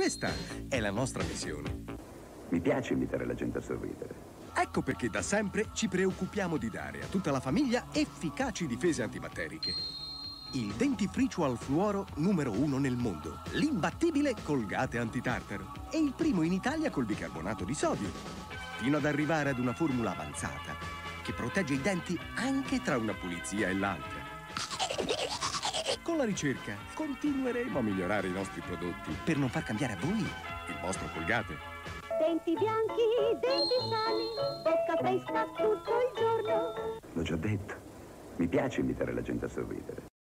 Questa è la nostra missione. Mi piace invitare la gente a sorridere. Ecco perché da sempre ci preoccupiamo di dare a tutta la famiglia efficaci difese antibatteriche. Il dentifricio al fluoro numero uno nel mondo. L'imbattibile Colgate Antitartaro. E il primo in Italia col bicarbonato di sodio. Fino ad arrivare ad una formula avanzata che protegge i denti anche tra una pulizia e l'altra. Con la ricerca continueremo a migliorare i nostri prodotti per non far cambiare a voi il vostro Colgate. Denti bianchi, denti sani, bocca fresca tutto il giorno. L'ho già detto. Mi piace invitare la gente a sorridere.